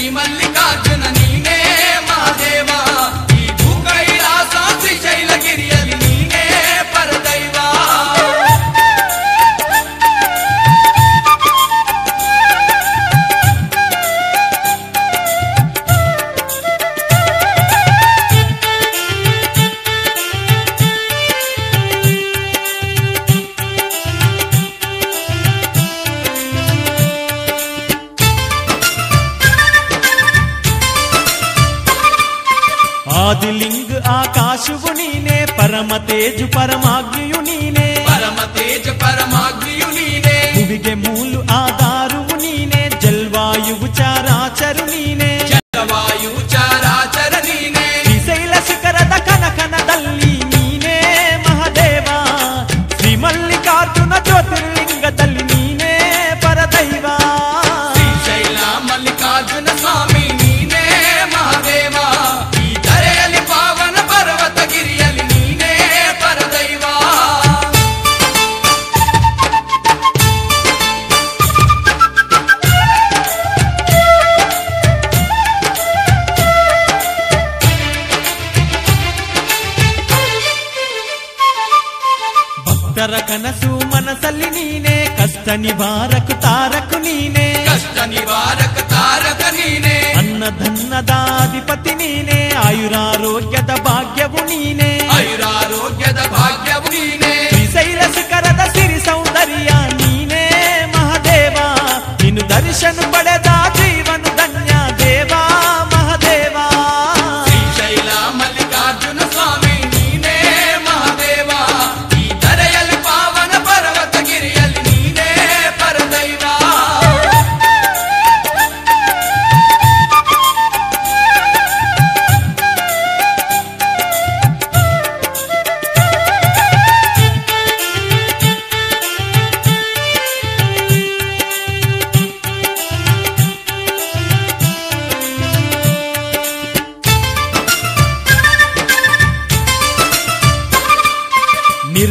ಶ್ರೀ ಮಲ್ಲಿಕಾರ್ಜುನ ఆదిలింగ్ ఆకాశువు నీనే పరమ తేజు పరమాగ్నియు నీనే. పరమ తేజ పరమాగ్నియు నీనే. భువిగె మూలు ఆధారువు నీనే జల్వాయువు చారాచరు నీనే. ಭಕ್ತರ ಕನಸು ಮನಸ್ಸಲ್ಲಿ ನೀನೇ ಕಷ್ಟ ನಿವಾರಕು ತಾರಕು ನೀನೇ ಕಷ್ಟ ನಿವಾರಕ ತಾರಕ ನೀನೇ ಅನ್ನಧನ್ನದಾಧಿಪತಿ ನೀನೇ ಆಯುರಾರೋಗ್ಯದ ಭಾಗ್ಯವು ನೀನೇ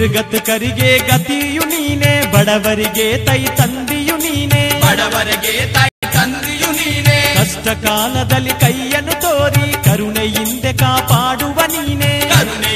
ನಿರ್ಗತಕರಿಗೆ ಗತಿಯು ನೀನೇ ಬಡವರಿಗೆ ತೈ ತಂದಿಯು ನೀನೇ. ಬಡವರಿಗೆ ತೈ ತಂದಿಯು ನೀನೇ. ಕಷ್ಟ ಕಾಲದಲ್ಲಿ ಕೈಯನ್ನು ತೋರಿ ಕರುಣೆಯಿಂದ ಕಾಪಾಡುವ ನೀನೆ. ಕರುಣೆಯಿಂದ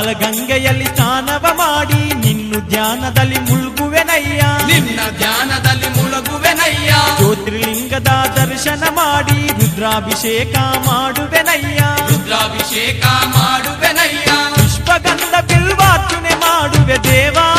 ಪಾತಳ ಗಂಗೆಯಲ್ಲಿ ಸ್ನಾನವ ಮಾಡಿ ನಿನ್ನ ಧ್ಯಾನದಲ್ಲಿ ಮುಳುಗುವೆನಯ್ಯ. ನಿನ್ನ ಧ್ಯಾನದಲ್ಲಿ ಮುಳುಗುವೆನಯ್ಯ. ಜ್ಯೋತಿರ್ಲಿಂಗದ ದರ್ಶನ ಮಾಡಿ ರುದ್ರಾಭಿಷೇಕ ಮಾಡುವೆನಯ್ಯ. ರುದ್ರಾಭಿಷೇಕ ಮಾಡುವೆನಯ್ಯ. ಪುಷ್ಪಗಂಧ ಬಿಲ್ವಾರ್ಚನೆ ಮಾಡುವೆ ದೇವಾ.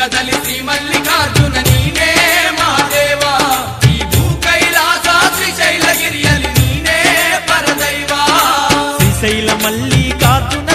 కదలి శ్రీ మల్లికార్జున నీనే మా దేవా. ఈ భూ కైలాస శ్రీశైలగిరియలి నీనే పరదైవా. శ్రీశైల మల్లికార్జున